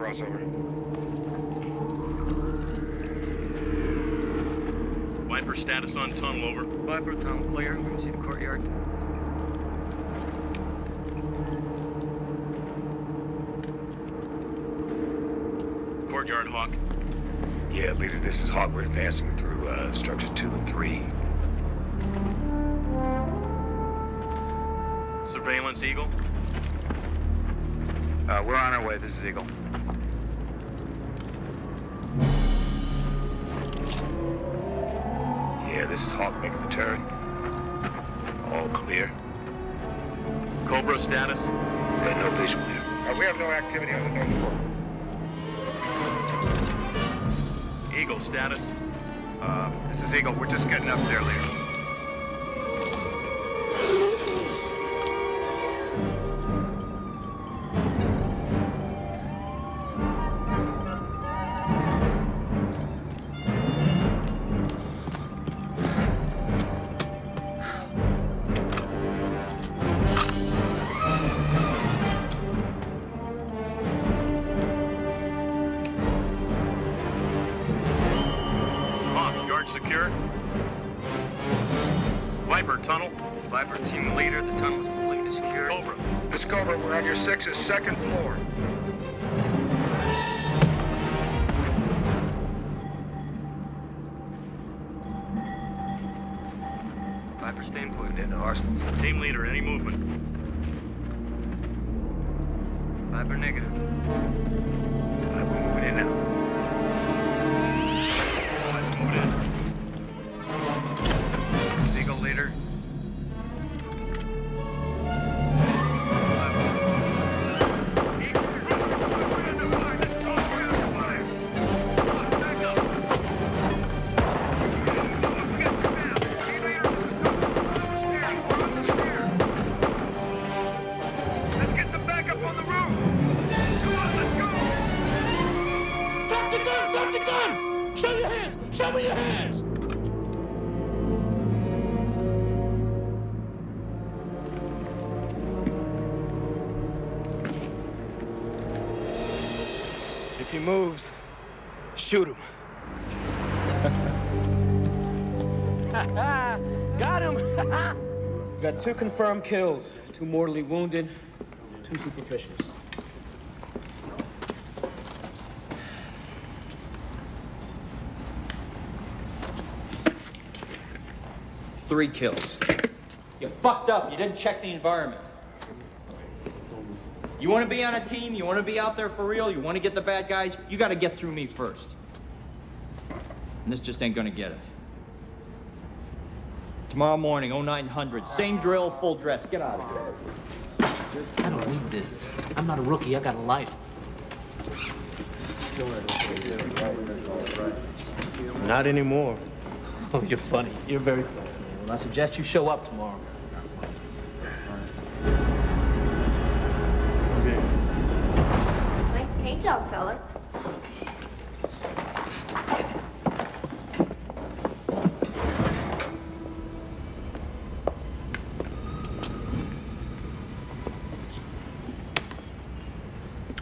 Crossover. Viper status on tunnel, over. Viper, tunnel clear. We can see the courtyard. Courtyard, Hawk. Yeah, leader, this is Hawk. We're advancing through uh, structures two and three. Surveillance, Eagle. Uh, we're on our way. This is Eagle. This is Hawk making the turn. All clear. Cobra status. Got no visual. Uh, we have no activity on the north floor. Eagle status. Uh, this is Eagle. We're just getting up there, leader. Second two confirmed kills, two mortally wounded, two superficials. Three kills. You fucked up. You didn't check the environment. You want to be on a team? You want to be out there for real? You want to get the bad guys? You got to get through me first. And this just ain't gonna get it. Tomorrow morning, 0900, same drill, full dress. Get out of here. I don't need this. I'm not a rookie. I got a life. Not anymore. Oh, you're funny. You're very funny. Well, I suggest you show up tomorrow. Nice paint job, fellas.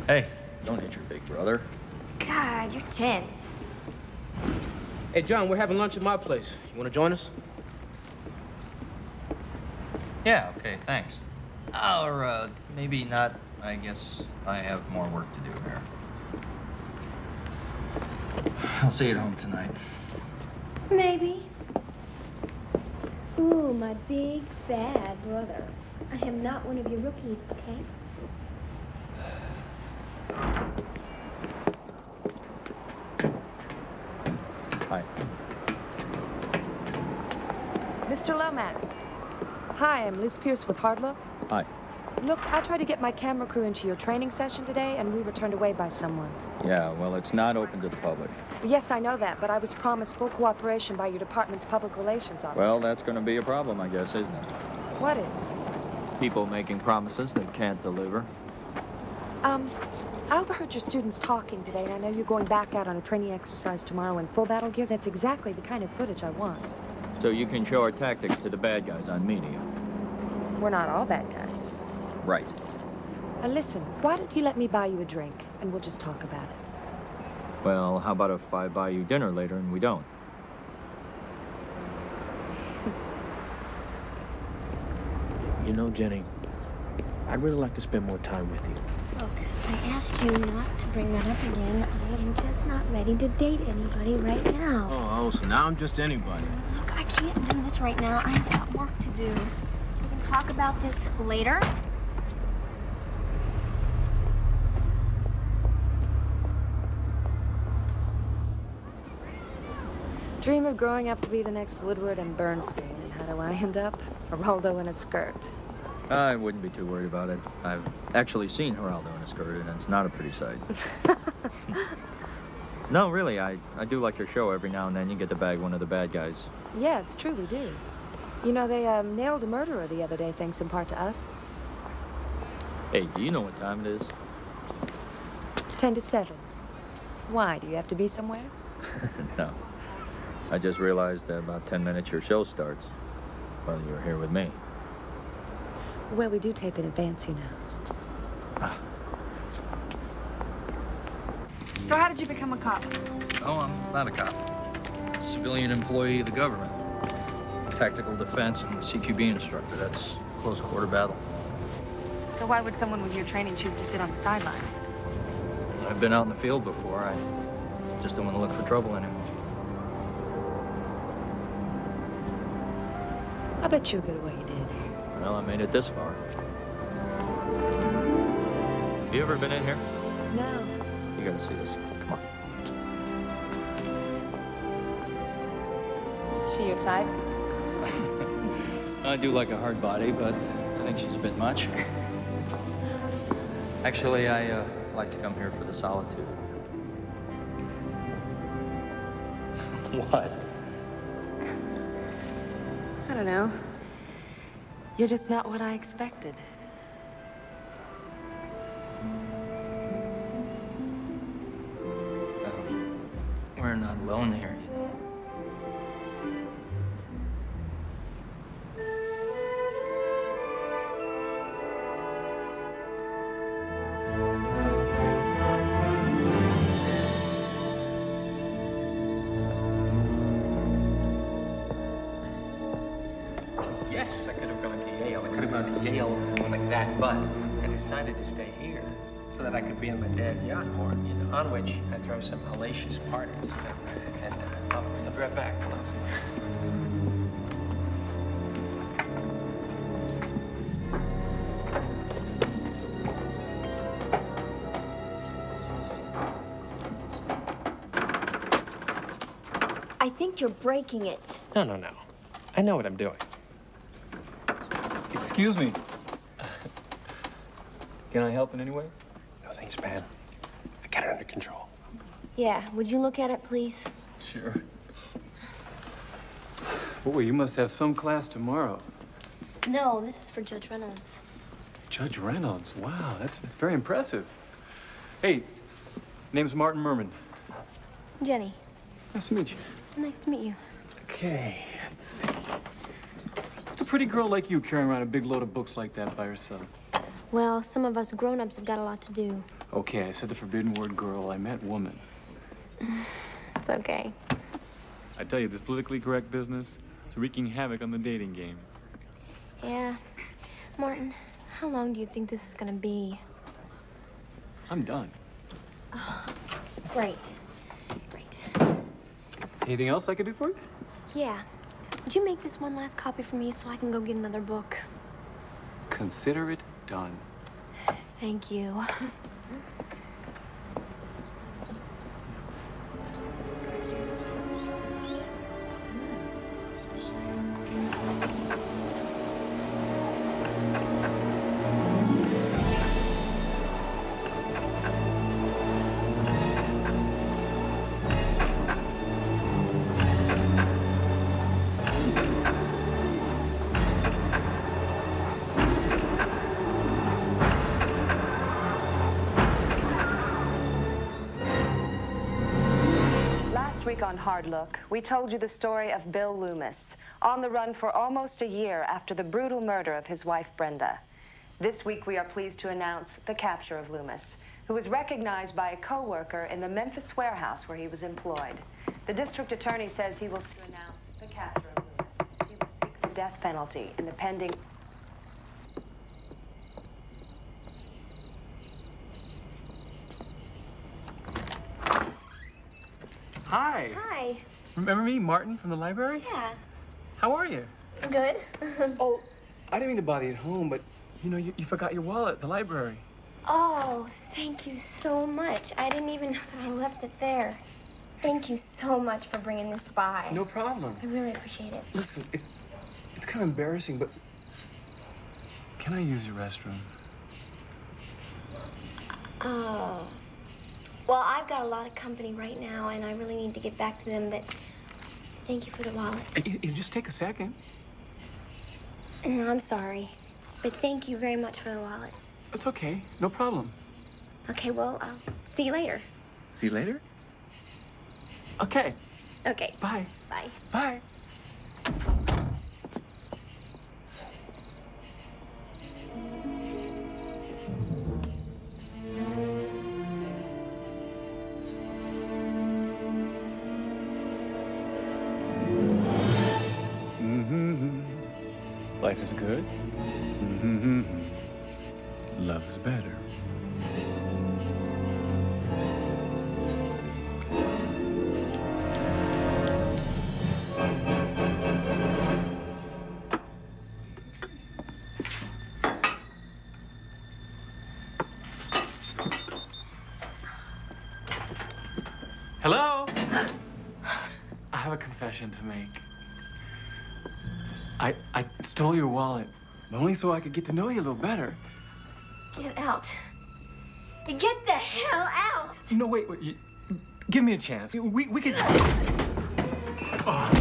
Hey, don't hit your big brother. God, you're tense. Hey, John, we're having lunch at my place. You want to join us? Yeah, okay, thanks. Or, uh, maybe not. I guess I have more work to do here. I'll see you at home tonight. Maybe. Ooh, my big bad brother. I am not one of your rookies, okay? Mr. Lomax. Hi, I'm Liz Pierce with Hard Look. Hi. Look, I tried to get my camera crew into your training session today, and we were turned away by someone. Yeah, well, it's not open to the public. Yes, I know that, but I was promised full cooperation by your department's public relations officer. Well, that's going to be a problem, I guess, isn't it? What is? People making promises they can't deliver. Um, I overheard your students talking today, and I know you're going back out on a training exercise tomorrow in full battle gear. That's exactly the kind of footage I want. So you can show our tactics to the bad guys on media. We're not all bad guys. Right. Uh, listen, why don't you let me buy you a drink? and we'll just talk about it. Well, how about if I buy you dinner later and we don't? You know, Jenny, I'd really like to spend more time with you. Look, I asked you not to bring that up again. I am just not ready to date anybody right now. Oh, so now I'm just anybody. Look, I can't do this right now. I've got work to do. We can talk about this later. Dream of growing up to be the next Woodward and Bernstein. And how do I end up? Geraldo in a skirt. I wouldn't be too worried about it. I've actually seen Geraldo in a skirt, and it's not a pretty sight. no, really, I, I do like your show. Every now and then you get to bag one of the bad guys. Yeah, it's true, we do. You know, they um, nailed a murderer the other day, thanks in part to us. Hey, do you know what time it is? Ten to seven. Why? Do you have to be somewhere? no. I just realized that about 10 minutes your show starts. While you're here with me. Well, we do tape in advance, you know. So how did you become a cop? Oh, I'm not a cop. Civilian employee of the government. Tactical defense and CQB instructor. That's close quarter battle. So why would someone with your training choose to sit on the sidelines? I've been out in the field before. I just don't want to look for trouble anymore. I bet you're good at what you did. Well, I made it this far. Have you ever been in here? No. You gotta see this. Come on. Is She your type? I do like a hard body, but I think she's a bit much. Actually, I uh, like to come here for the solitude. what? I don't know. You're just not what I expected. You know, on which I throw some hellacious parties. And uh, I'll, I'll be right back. Hold on a second. I think you're breaking it. No, no, no. I know what I'm doing. Excuse me. Can I help in any way? No thanks, man. I got it under control. Yeah, would you look at it, please? Sure. Boy, you must have some class tomorrow. No, this is for Judge Reynolds. Judge Reynolds. Wow, that's, that's very impressive. Hey, name's Martin Merman. Jenny, Nice to meet you. nice to meet you. Okay, let's see. What's a pretty girl like you carrying around a big load of books like that by herself? Well, some of us grown-ups have got a lot to do. Okay, I said the forbidden word girl. I meant woman. It's okay. I tell you, this politically correct business is wreaking havoc on the dating game. Yeah. Martin, how long do you think this is gonna be? I'm done. Great. Right. Anything else I could do for you? Yeah. Would you make this one last copy for me so I can go get another book? Consider it done. Thank you. on Hard Look, we told you the story of Bill Loomis, on the run for almost a year after the brutal murder of his wife Brenda. This week, we are pleased to announce the capture of Loomis, who was recognized by a co-worker in the Memphis warehouse where he was employed. The district attorney says he will announce the capture of Lewis. He will seek the death penalty in the pending Hi. Hi. Remember me, Martin, from the library? Yeah. How are you? Good. oh, I didn't mean to bother you at home, but you know, you, you forgot your wallet at the library. Oh, thank you so much. I didn't even know that I left it there. Thank you so much for bringing this by. No problem. I really appreciate it. Listen, it, it's kind of embarrassing, but can I use your restroom? Oh. Well, I've got a lot of company right now, and I really need to get back to them, but thank you for the wallet. It, it, just take a second. No, I'm sorry, but thank you very much for the wallet. It's okay. No problem. Okay, well, I'll see you later. See you later? Okay. Okay. Bye. Bye. Bye. Confession to make. I I stole your wallet, but only so I could get to know you a little better. Get out. Get the hell out! No, wait, wait. You, give me a chance. We we could. Come oh.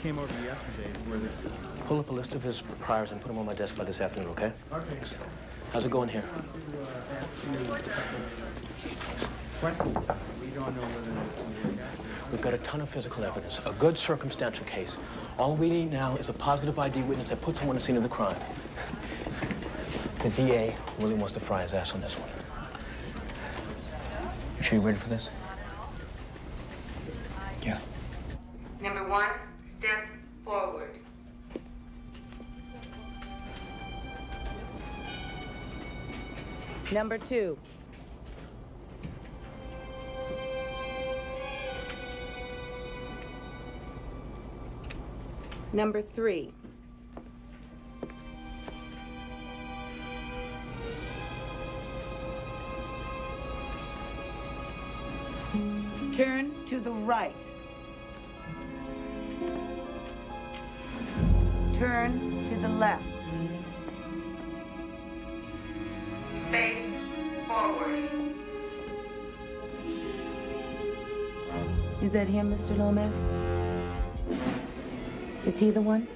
Came over yesterday. Were there... Pull up a list of his priors and put them on my desk by this afternoon, okay? Okay. How's it going here? We don't know whether... We've got a ton of physical evidence, a good circumstantial case. All we need now is a positive ID witness that puts him on the scene of the crime. The DA really wants to fry his ass on this one. You sure you're ready for this? Number two. Number three. Turn to the right. Turn to the left. Is that him, Mr. Lomax? Is he the one?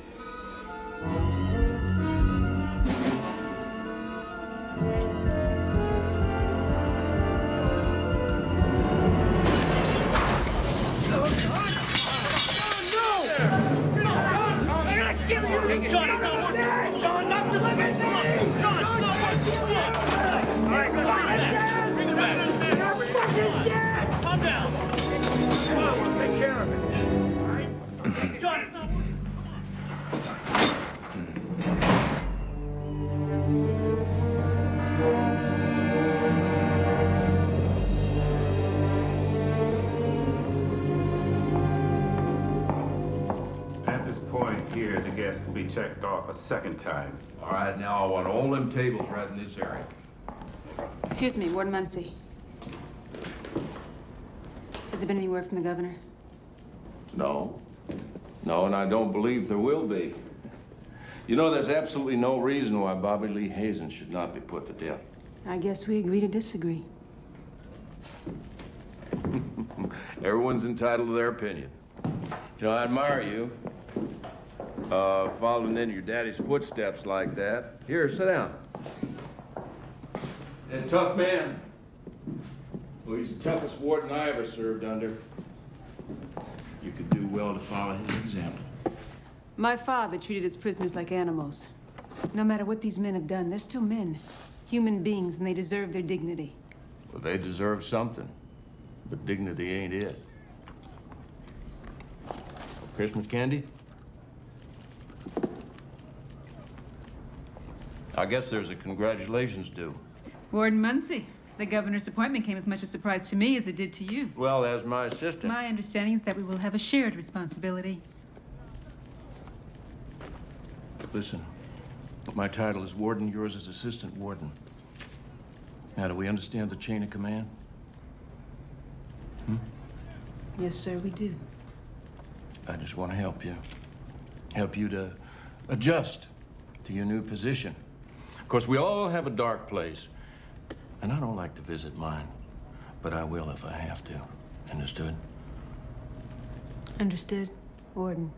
Here, the guest will be checked off a second time. All right, now I want all them tables right in this area. Excuse me, Warden Muncie. Has there been any word from the governor? No. No, and I don't believe there will be. You know, there's absolutely no reason why Bobby Lee Hazen should not be put to death. I guess we agree to disagree. Everyone's entitled to their opinion. You know, I admire you. Uh, following in your daddy's footsteps like that. Here, sit down. A tough man. Well, he's the toughest warden I ever served under. You could do well to follow his example. My father treated his prisoners like animals. No matter what these men have done, they're still men. Human beings, and they deserve their dignity. Well, they deserve something. But dignity ain't it. Christmas candy? I guess there's a congratulations due. Warden Muncie, the governor's appointment came as much a surprise to me as it did to you. Well, as my assistant. My understanding is that we will have a shared responsibility. Listen, my title is warden, yours is assistant warden. Now, do we understand the chain of command? Hmm? Yes, sir, we do. I just want to help you. Help you to adjust to your new position. Of course, we all have a dark place. And I don't like to visit mine. But I will if I have to. Understood? Understood, Warden.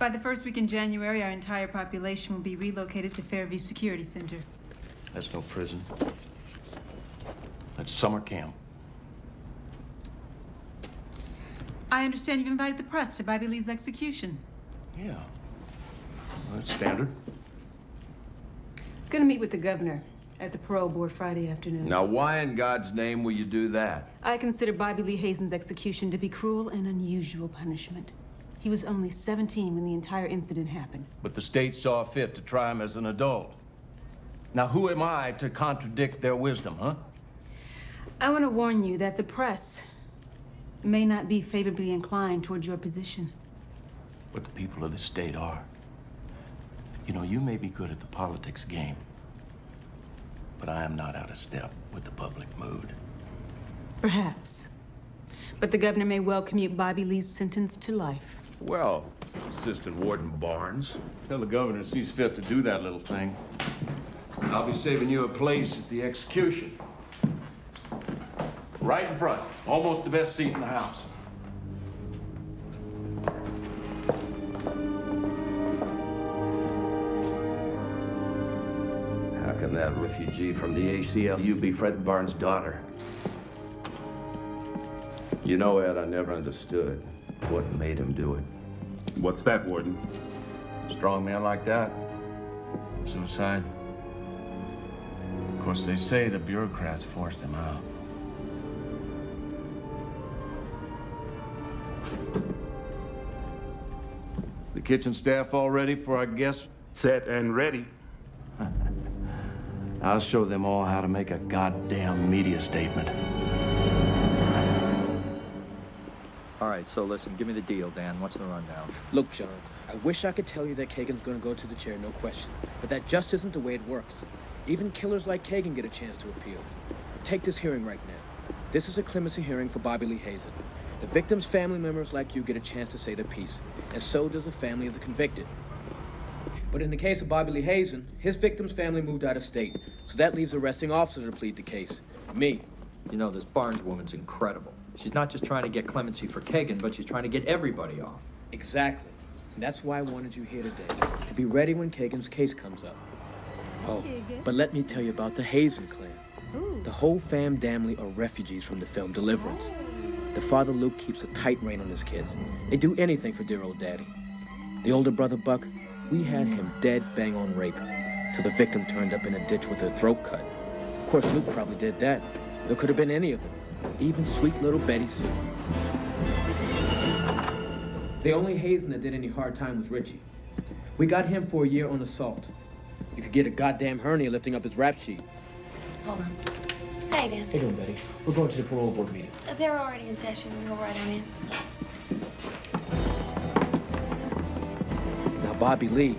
By the first week in January, our entire population will be relocated to Fairview Security Center. That's no prison. That's summer camp. I understand you've invited the press to Bobby Lee's execution. Yeah. Well, that's standard. Gonna meet with the governor at the parole board Friday afternoon. Now, why in God's name will you do that? I consider Bobby Lee Hazen's execution to be cruel and unusual punishment. He was only 17 when the entire incident happened. But the state saw fit to try him as an adult. Now, who am I to contradict their wisdom, huh? I want to warn you that the press may not be favorably inclined toward your position. But the people of the state are. You know, you may be good at the politics game, but I am not out of step with the public mood. Perhaps. But the governor may well commute Bobby Lee's sentence to life. Well, Assistant Warden Barnes, tell the governor sees fit to do that little thing. I'll be saving you a place at the execution. Right in front, almost the best seat in the house. Refugee from the ACLU be Fred Barnes' daughter? You know, Ed, I never understood what made him do it. What's that, Warden? Strong man like that. Suicide. Of course, they say the bureaucrats forced him out. The kitchen staff all ready for our guests? Set and ready. I'll show them all how to make a goddamn media statement. All right, so listen, give me the deal, Dan. What's the rundown? Look, John, I wish I could tell you that Kagan's gonna go to the chair, no question. But that just isn't the way it works. Even killers like Kagan get a chance to appeal. Take this hearing right now. This is a clemency hearing for Bobby Lee Hazen. The victim's family members like you get a chance to say their piece, and so does the family of the convicted. But in the case of Bobby Lee Hazen, his victim's family moved out of state, so that leaves arresting officer to plead the case. Me. You know, this Barnes woman's incredible. She's not just trying to get clemency for Kagan, but she's trying to get everybody off. Exactly. And that's why I wanted you here today, to be ready when Kagan's case comes up. Oh, but let me tell you about the Hazen clan. The whole fam family are refugees from the film Deliverance. The father Luke keeps a tight rein on his kids. They do anything for dear old daddy. The older brother Buck, we had him dead bang on rape, till the victim turned up in a ditch with her throat cut. Of course, Luke probably did that. There could have been any of them, even sweet little Betty Sue. The only Hazen that did any hard time was Richie. We got him for a year on assault. You could get a goddamn hernia lifting up his rap sheet. Hold on. Hey, Dan. How you doing, Betty? We're going to the parole board meeting. Uh, They're already in session. We'll go right on in. Now, Bobby Lee,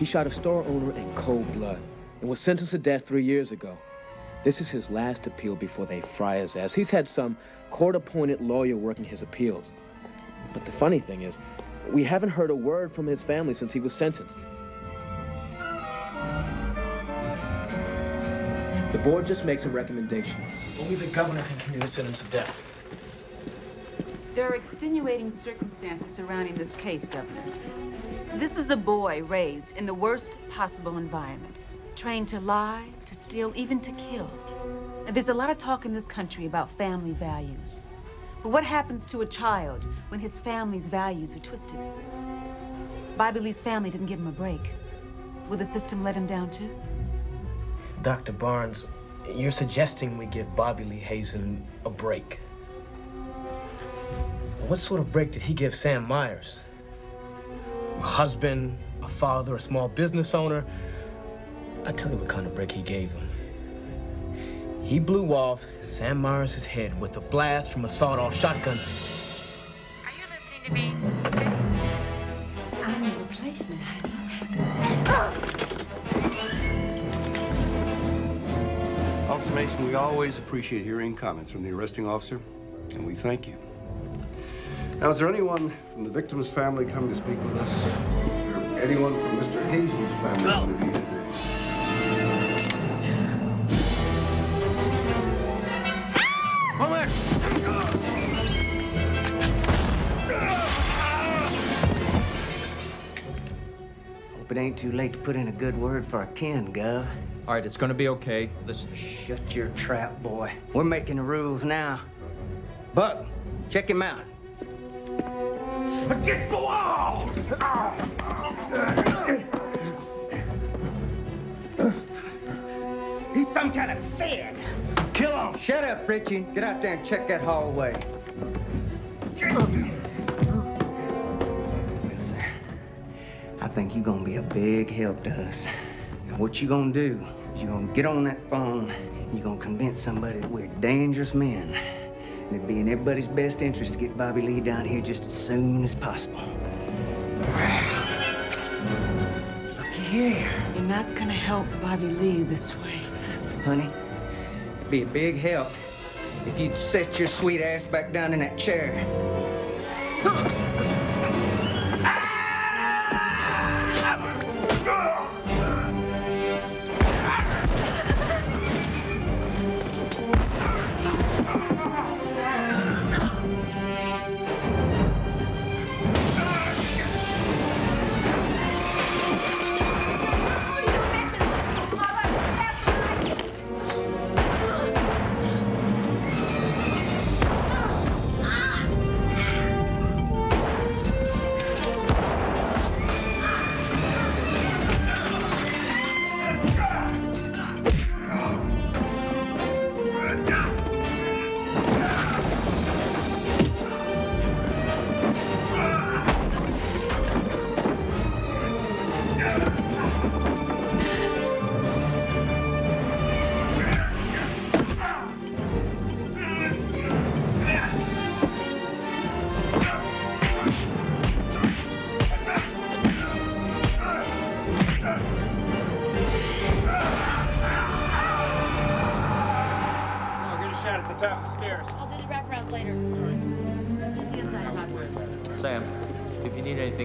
he shot a store owner in cold blood and was sentenced to death three years ago. This is his last appeal before they fry his ass. He's had some court-appointed lawyer working his appeals. But the funny thing is, we haven't heard a word from his family since he was sentenced. The board just makes a recommendation. Only the governor can commute a sentence of death. There are extenuating circumstances surrounding this case, Governor. This is a boy raised in the worst possible environment, trained to lie, to steal, even to kill. There's a lot of talk in this country about family values. But what happens to a child when his family's values are twisted? Bobby Lee's family didn't give him a break. Will the system let him down too? Dr. Barnes, you're suggesting we give Bobby Lee Hazen a break. What sort of break did he give Sam Myers? A husband, a father, a small business owner? I tell you what kind of break he gave him. He blew off Sam Myers' head with a blast from a sawed-off shotgun. Are you listening to me? I'm a replacement, Officer Mason, we always appreciate hearing comments from the arresting officer, and we thank you. Now, is there anyone from the victim's family coming to speak with us? Is there anyone from Mr. Hazen's family going to be today? Hope it ain't too late to put in a good word for a kin, Gov. All right, it's gonna be okay. Listen. Shut your trap, boy. We're making the rules now. Buck, check him out. Against the wall! He's some kind of fed. Kill him. Shut up, Richie. Get out there and check that hallway. Sir, I think you're gonna be a big help to us. And what you gonna do is you're gonna get on that phone and you're gonna convince somebody that we're dangerous men. And it'd be in everybody's best interest to get Bobby Lee down here just as soon as possible. Looky here. You're not gonna help Bobby Lee this way. Honey, it'd be a big help if you'd set your sweet ass back down in that chair.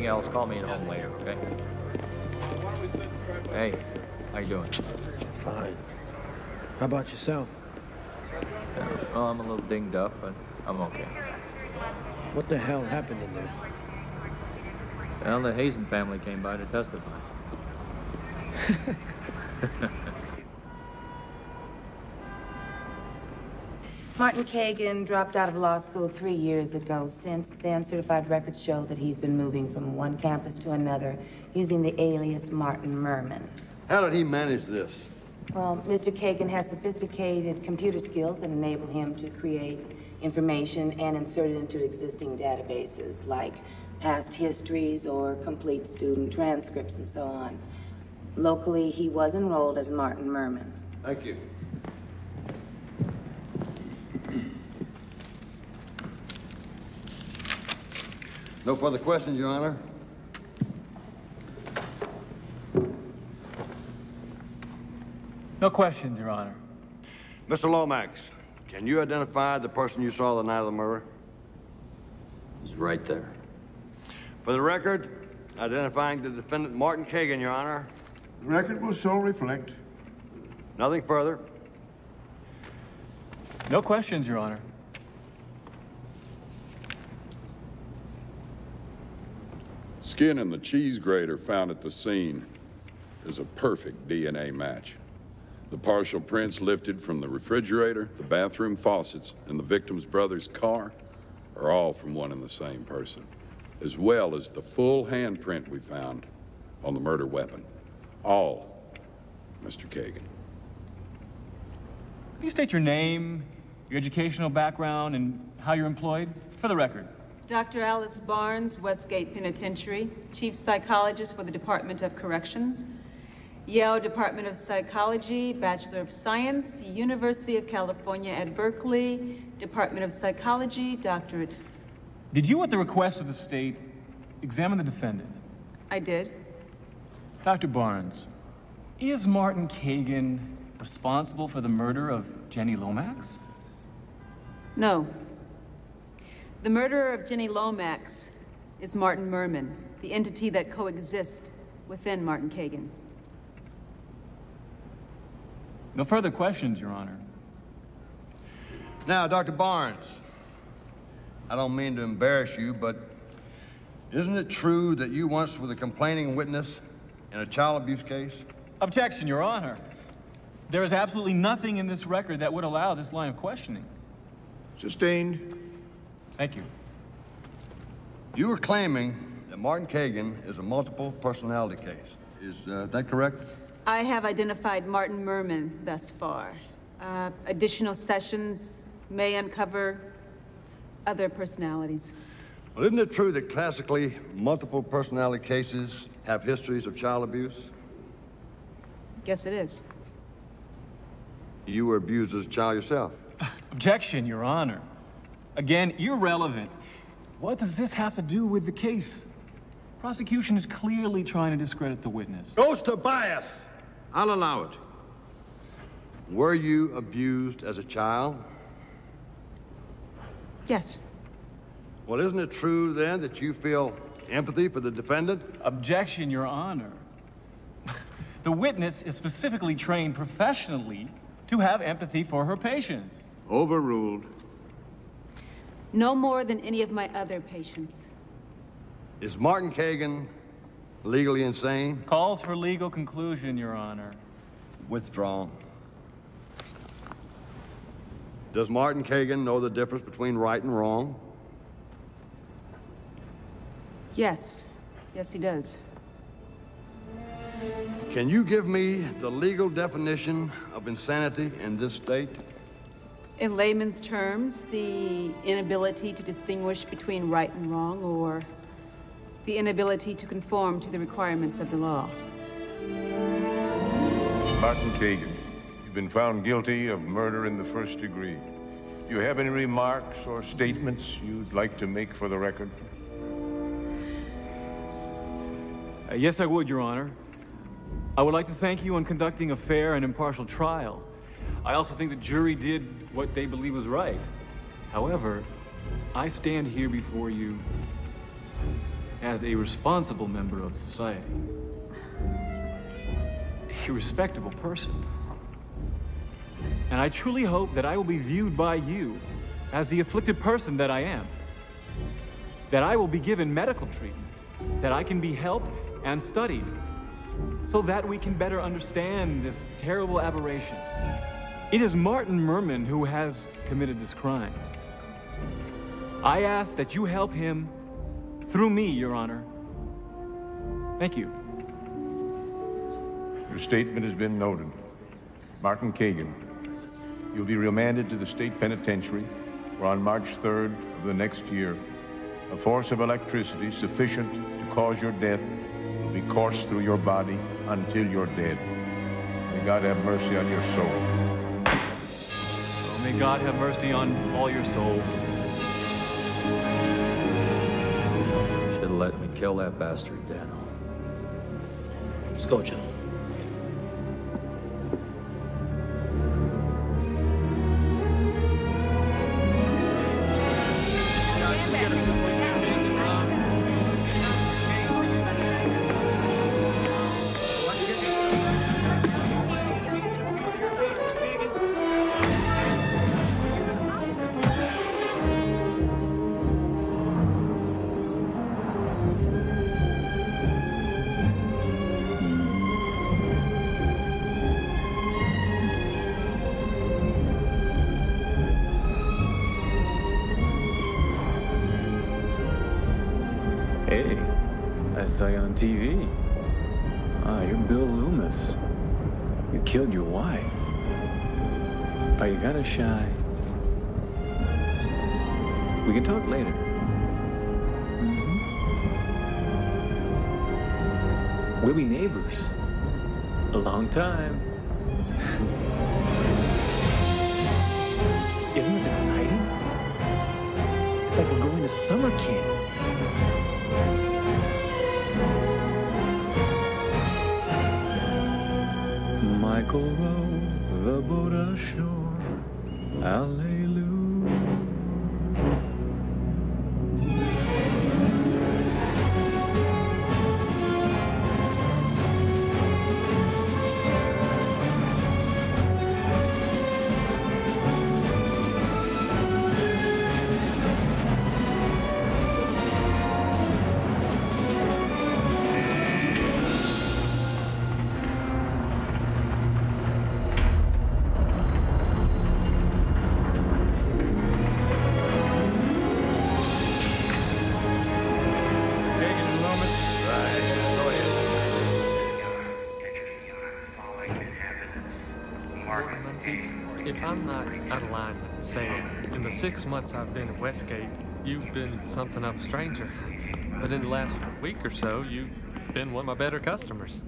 Anything else, call me at home later, okay? Hey, how you doing? Fine. How about yourself? Yeah, well, I'm a little dinged up, but I'm okay. What the hell happened in there? Well, the Hazen family came by to testify. Martin Kagan dropped out of law school three years ago. Since then, certified records show that he's been moving from one campus to another using the alias Martin Merman. How did he manage this? Well, Mr. Kagan has sophisticated computer skills that enable him to create information and insert it into existing databases, like past histories or complete student transcripts and so on. Locally, he was enrolled as Martin Merman. Thank you. No further questions, Your Honor. No questions, Your Honor. Mr. Lomax, can you identify the person you saw the night of the murder? He's right there. For the record, identifying the defendant Martin Kagan, Your Honor. The record will so reflect. Nothing further. No questions, Your Honor. Skin and the cheese grater found at the scene is a perfect DNA match. The partial prints lifted from the refrigerator, the bathroom faucets, and the victim's brother's car are all from one and the same person, as well as the full handprint we found on the murder weapon. All Mr. Kagan. Can you state your name, your educational background, and how you're employed? For the record. Dr. Alice Barnes, Westgate Penitentiary, Chief Psychologist for the Department of Corrections, Yale Department of Psychology, Bachelor of Science, University of California at Berkeley, Department of Psychology, Doctorate. Did you, at the request of the state, examine the defendant? I did. Dr. Barnes, is Martin Kagan responsible for the murder of Jenny Lomax? No. The murderer of Jenny Lomax is Martin Merman, the entity that coexists within Martin Kagan. No further questions, Your Honor. Now, Dr. Barnes, I don't mean to embarrass you, but isn't it true that you once were the complaining witness in a child abuse case? Objection, Your Honor. There is absolutely nothing in this record that would allow this line of questioning. Sustained. Thank you. You were claiming that Martin Kagan is a multiple personality case. Is uh, that correct? I have identified Martin Merman thus far. Uh, additional sessions may uncover other personalities. Well, isn't it true that classically multiple personality cases have histories of child abuse? Guess it is. You were abused as a child yourself. Objection, Your Honor. Again, irrelevant. What does this have to do with the case? Prosecution is clearly trying to discredit the witness. Goes to bias. I'll allow it. Were you abused as a child? Yes. Well, isn't it true then that you feel empathy for the defendant? Objection, Your Honor. the witness is specifically trained professionally to have empathy for her patients. Overruled. No more than any of my other patients. Is Martin Kagan legally insane? Calls for legal conclusion, Your Honor. Withdrawn. Does Martin Kagan know the difference between right and wrong? Yes. Yes, he does. Can you give me the legal definition of insanity in this state? In layman's terms, the inability to distinguish between right and wrong, or the inability to conform to the requirements of the law. Martin Kagan, you've been found guilty of murder in the first degree. Do you have any remarks or statements you'd like to make for the record? Uh, yes, I would, Your Honor. I would like to thank you on conducting a fair and impartial trial. I also think the jury did what they believe was right. However, I stand here before you as a responsible member of society. A respectable person. And I truly hope that I will be viewed by you as the afflicted person that I am. That I will be given medical treatment. That I can be helped and studied. So that we can better understand this terrible aberration. It is Martin Merman who has committed this crime. I ask that you help him through me, Your Honor. Thank you. Your statement has been noted. Martin Kagan, you'll be remanded to the state penitentiary where on March 3rd of the next year, a force of electricity sufficient to cause your death will be coursed through your body until you're dead. May God have mercy on your soul. May God have mercy on all your souls. Should have let me kill that bastard, Dano. Let's go, John. You kinda shy? We can talk later. Mhm. We'll be neighbors. A long time. Isn't this exciting? It's like we're going to summer camp. Michael row the boat ashore. Hallelujah. Six months I've been at Westgate, you've been something of a stranger. But in the last week or so, you've been one of my better customers.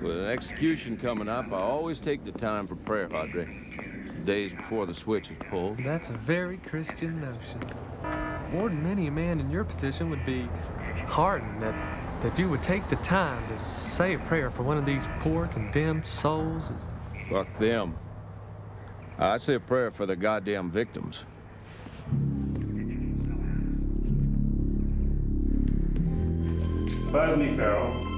With an execution coming up, I always take the time for prayer, Padre. Days before the switch is pulled. That's a very Christian notion. More than many a man in your position would be hardened that, that you would take the time to say a prayer for one of these poor, condemned souls. Fuck them. I say a prayer for the goddamn victims. Me, Farrell.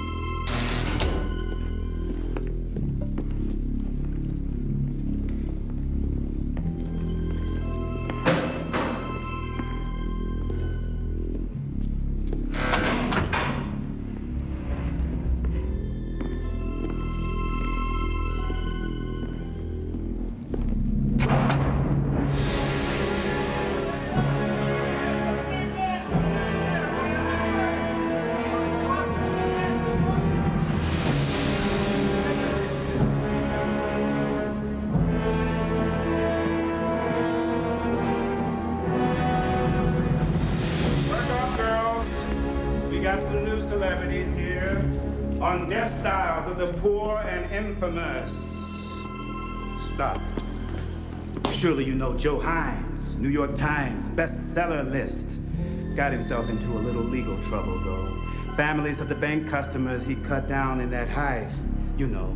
Hines, New York Times bestseller list. Got himself into a little legal trouble, though. Families of the bank customers he cut down in that heist. You know,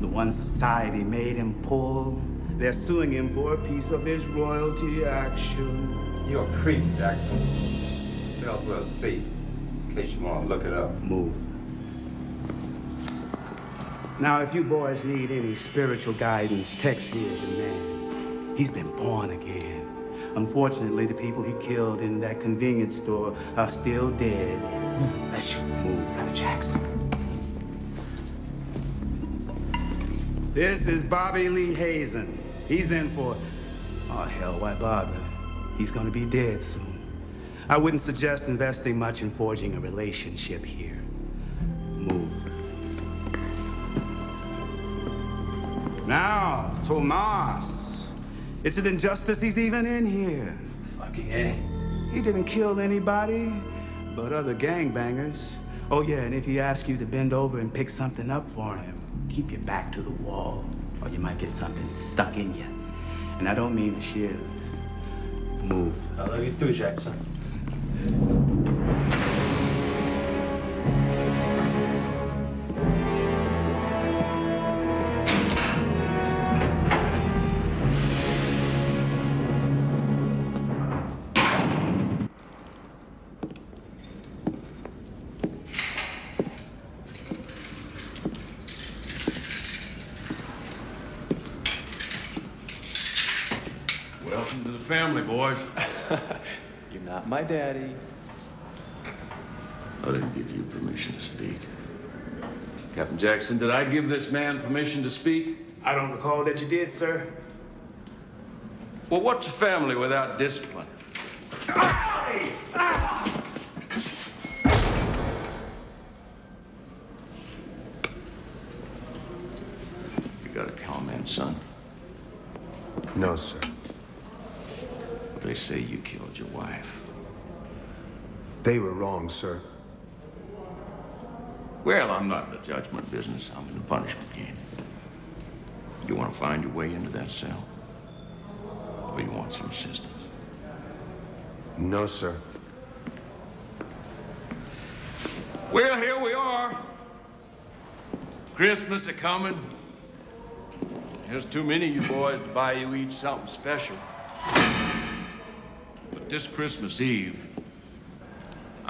the one society made him pull They're suing him for a piece of his royalty action. You're a creep, Jackson. Spells with a C, in case you want to look it up. Move. Now, if you boys need any spiritual guidance, text here's your man. He's been born again. Unfortunately, the people he killed in that convenience store are still dead. Let's move, Brother Jackson. This is Bobby Lee Hazen. He's in for, oh hell, why bother? He's gonna be dead soon. I wouldn't suggest investing much in forging a relationship here. Move. Now, Tomas. It's an injustice he's even in here. Fucking A. He didn't kill anybody but other gangbangers. Oh, yeah, and if he asks you to bend over and pick something up for him, keep your back to the wall, or you might get something stuck in you. And I don't mean a shiv. Move. I love you too, Jackson. My daddy. I didn't give you permission to speak. Captain Jackson, did I give this man permission to speak? I don't recall that you did, sir. Well, what's a family without discipline? You got a comment, son? No, sir. They say you killed your wife. They were wrong, sir. Well, I'm not in the judgment business. I'm in the punishment game. You want to find your way into that cell? Or you want some assistance? No, sir. Well, here we are. Christmas a coming. There's too many of you boys to buy you each something special. But this Christmas Eve,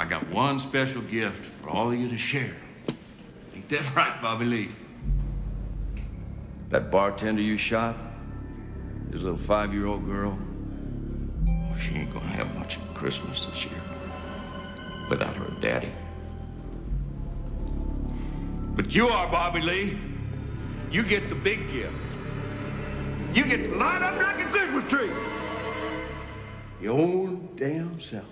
I got one special gift for all of you to share. Ain't that right, Bobby Lee? That bartender you shot, his little five-year-old girl, oh, she ain't gonna have much of Christmas this year without her daddy. But you are, Bobby Lee. You get the big gift. You get to light up like a Christmas tree. Your own damn self.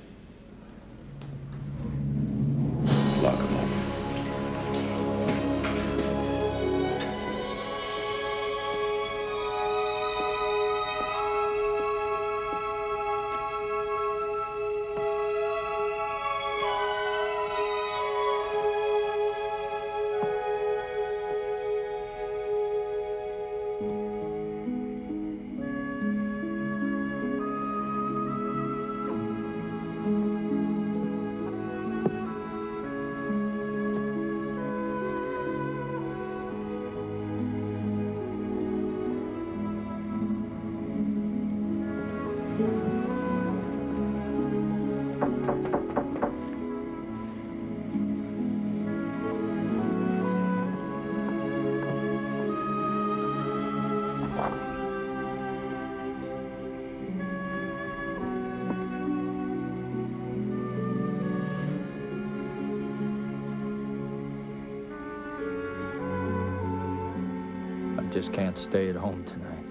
Stay at home tonight.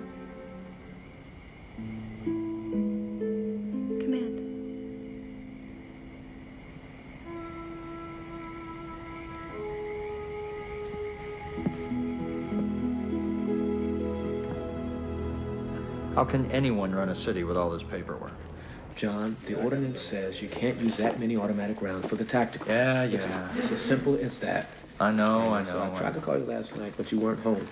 Command. How can anyone run a city with all this paperwork? John, the ordinance says you can't use that many automatic rounds for the tactical. Yeah, yeah. it's as simple as that. I know, I So know. I tried to call you last night, but you weren't home.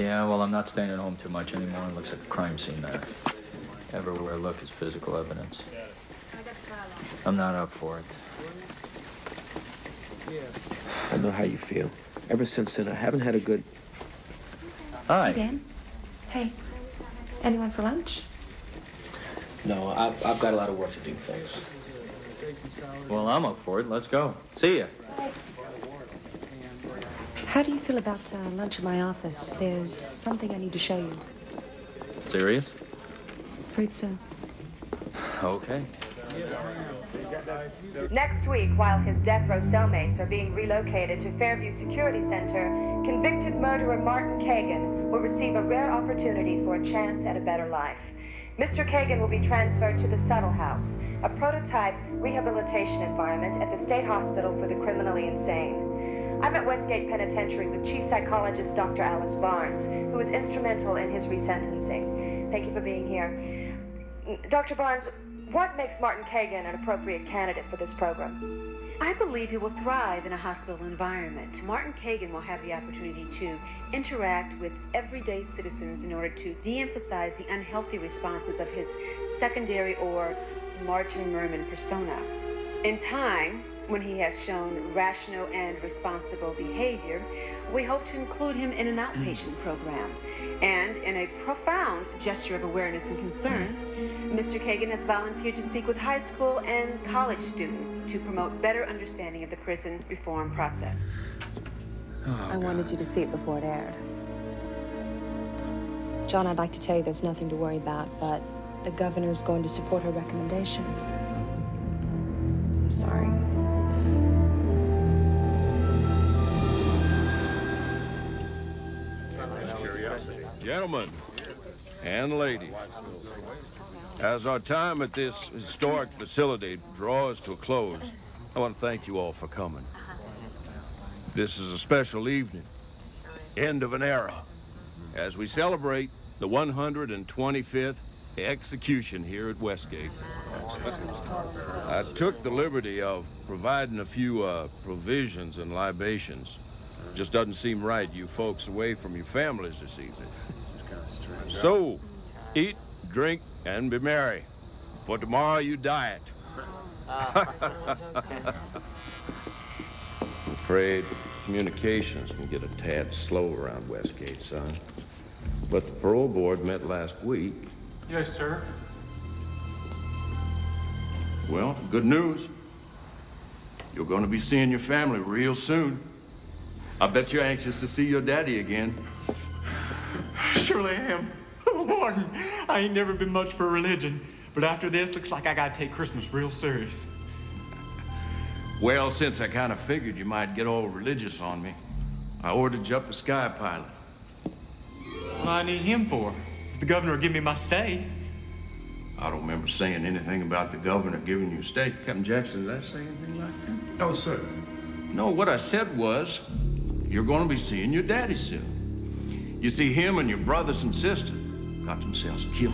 Yeah, well, I'm not staying at home too much anymore. It looks like a crime scene there. Everywhere I look is physical evidence. I'm not up for it. I know how you feel. Ever since then, I haven't had a good. Hi. Dan? Hey. Anyone for lunch? No, I've, I've got a lot of work to do, thanks. Well, I'm up for it. Let's go. See ya. How do you feel about uh, lunch in my office? There's something I need to show you. Serious? Afraid so. Okay. Next week, while his death row cellmates are being relocated to Fairview Security Center, convicted murderer Martin Kagan will receive a rare opportunity for a chance at a better life. Mr. Kagan will be transferred to the Subtle House, a prototype rehabilitation environment at the State Hospital for the Criminally Insane. I'm at Westgate Penitentiary with Chief Psychologist Dr. Alice Barnes, who was instrumental in his resentencing. Thank you for being here. Dr. Barnes, what makes Martin Kagan an appropriate candidate for this program? I believe he will thrive in a hospital environment. Martin Kagan will have the opportunity to interact with everyday citizens in order to de emphasize the unhealthy responses of his secondary or Martin Merman persona. In time, when he has shown rational and responsible behavior, we hope to include him in an mm. outpatient program. And in a profound gesture of awareness and concern, mm. Mr. Kagan has volunteered to speak with high school and college students to promote better understanding of the prison reform process. I oh, wanted you to see it before it aired. John, I'd like to tell you there's nothing to worry about, but the governor's going to support her recommendation. I'm sorry. Gentlemen and ladies, as our time at this historic facility draws to a close, I want to thank you all for coming. This is a special evening, end of an era, as we celebrate the 125th execution here at Westgate. I took the liberty of providing a few uh, provisions and libations. Just doesn't seem right, you folks away from your families this evening. So, eat, drink, and be merry, for tomorrow you diet. Afraid communications can get a tad slow around Westgate, son. But the parole board met last week. Yes, sir. Well, good news. You're going to be seeing your family real soon. I bet you're anxious to see your daddy again. I surely I am. Warden, I ain't never been much for religion, but after this, looks like I gotta take Christmas real serious. Well, since I kind of figured you might get all religious on me, I ordered you up a sky pilot. What do I need him for? If the governor will give me my stay. I don't remember saying anything about the governor giving you a stay. Captain Jackson, did I say anything like that? No, sir. No, what I said was, you're going to be seeing your daddy soon. You see, him and your brothers and sister got themselves killed.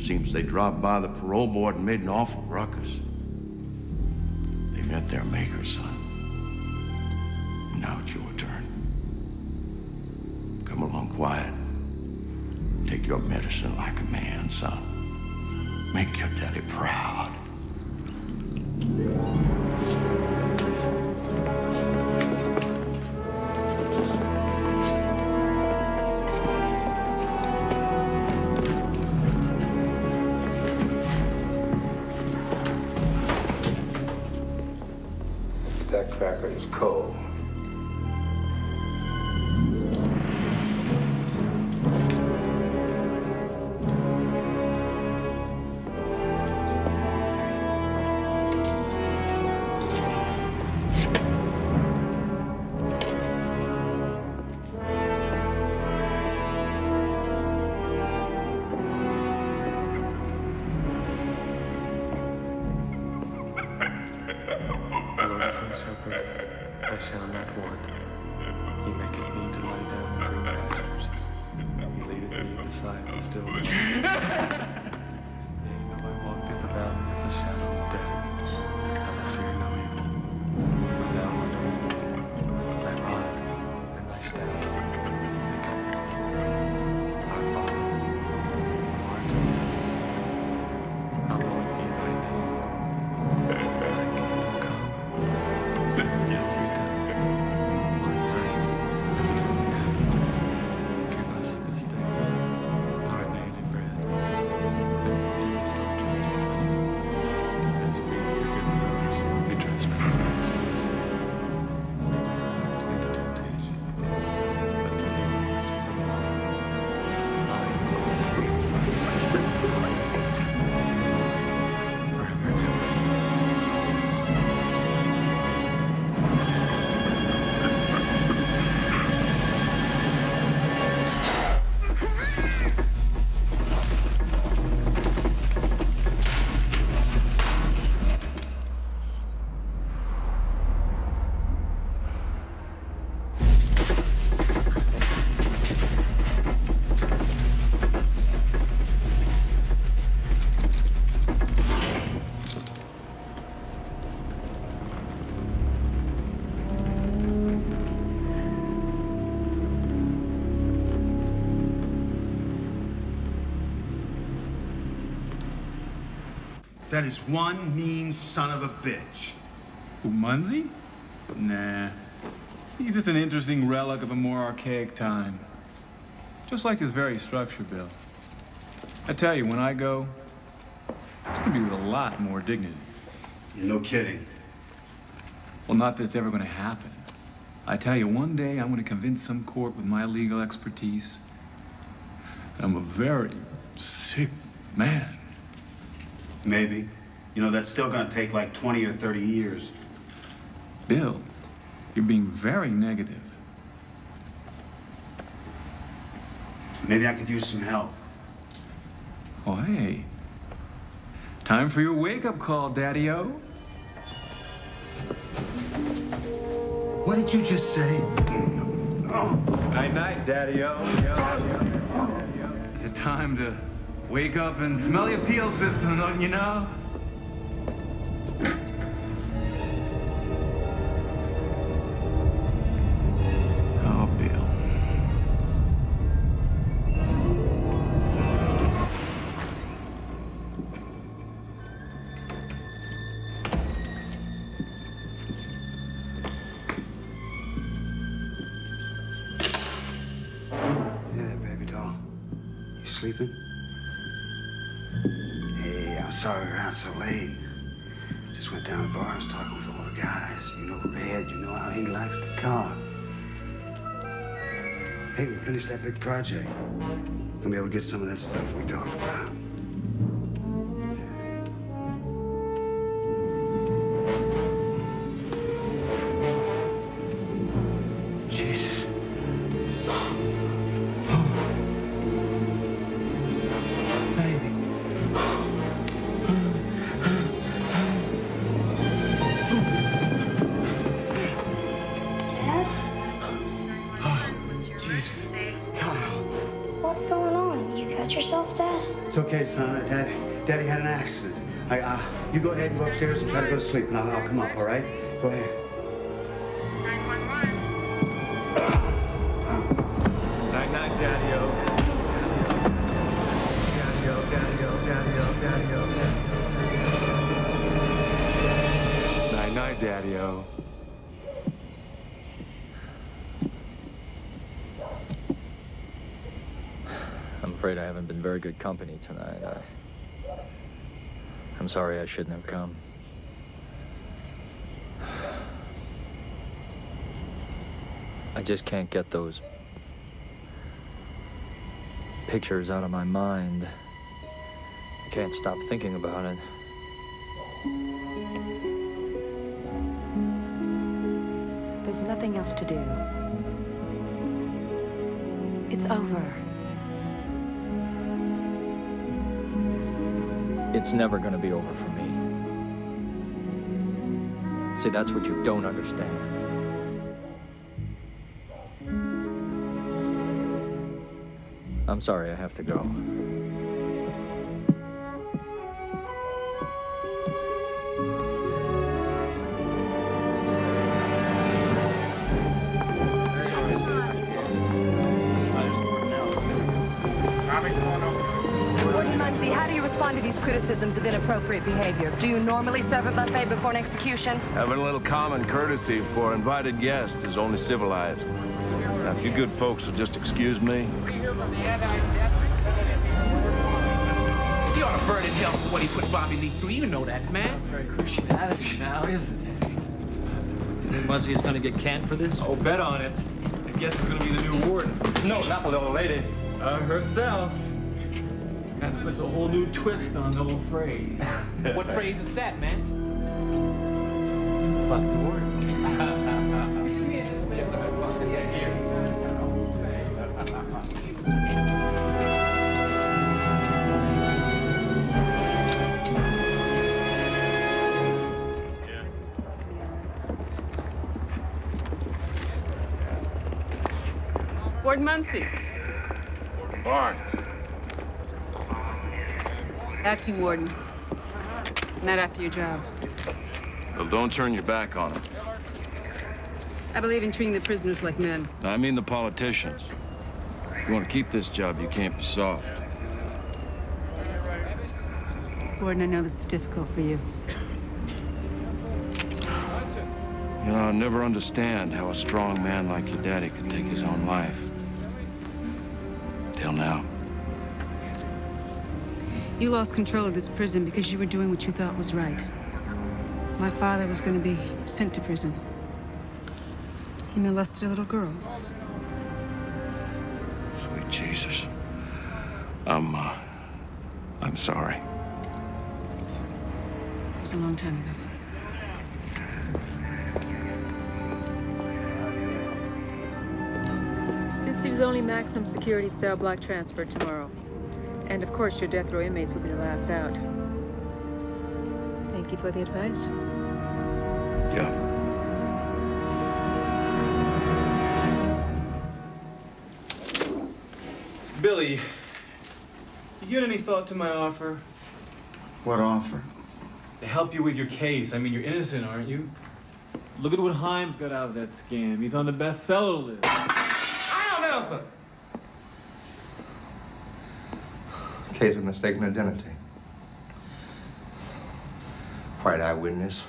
Seems they dropped by the parole board and made an awful ruckus. They met their maker, son. Now it's your turn. Quiet. Take your medicine like a man, son. Make your daddy proud. That is one mean son of a bitch. Who, Munsey? Nah. He's just an interesting relic of a more archaic time. Just like this very structure, Bill. I tell you, when I go, it's gonna be with a lot more dignity. No kidding. Well, not that it's ever gonna happen. I tell you, one day I'm gonna convince some court with my legal expertise that I'm a very sick man. Maybe. You know, that's still gonna take like 20 or 30 years. Bill, you're being very negative. Maybe I could use some help. Oh, hey. Time for your wake-up call, Daddy-O. What did you just say? Night-night, Daddy-O. Is it time to wake up and smell the appeal system, don't you know? Finished that big project. Gonna be able to get some of that stuff we talked about. Try to go to sleep, and I'll, I'll come up, all right? Go ahead. 911. Night-night, Daddy-O. Daddy-O, Daddy-O, Daddy-O, Daddy-O, Daddy-O. Night-night, Daddy-O. I'm afraid I haven't been very good company tonight. I... I'm sorry I shouldn't have come. Just can't get those pictures out of my mind. I can't stop thinking about it. There's nothing else to do. It's over. It's never gonna be over for me. See, that's what you don't understand. I'm sorry I have to go. Warden Muncie, how do you respond to these criticisms of inappropriate behavior? Do you normally serve a buffet before an execution? Having a little common courtesy for invited guests is only civilized. Now, if you good folks will just excuse me. He ought to burn in hell for what he put Bobby Lee through. You know that, man. That's Very Christianity now, isn't it? You think Muncie is gonna get canned for this? Oh, bet on it. I guess it's gonna be the new warden. No, not the little lady. Uh, herself. And puts a whole new twist on the old phrase. what phrase is that, man? Fuck the word. Warden Acting warden. Not after your job. Well, don't turn your back on him. I believe in treating the prisoners like men. I mean the politicians. If you want to keep this job, you can't be soft. Warden, I know this is difficult for you. You know, I'll never understand how a strong man like your daddy could take his own life. Till now. You lost control of this prison because you were doing what you thought was right. My father was going to be sent to prison. He molested a little girl. Sweet Jesus. I'm, uh, I'm sorry. It was a long time ago. This is only maximum security cell block transfer tomorrow. And of course, your death row inmates will be the last out. Thank you for the advice. Yeah. Billy, you give any thought to my offer? What offer? To help you with your case. I mean, you're innocent, aren't you? Look at what Himes got out of that scam. He's on the bestseller list. I don't know, sir. Case of mistaken identity. White eyewitness.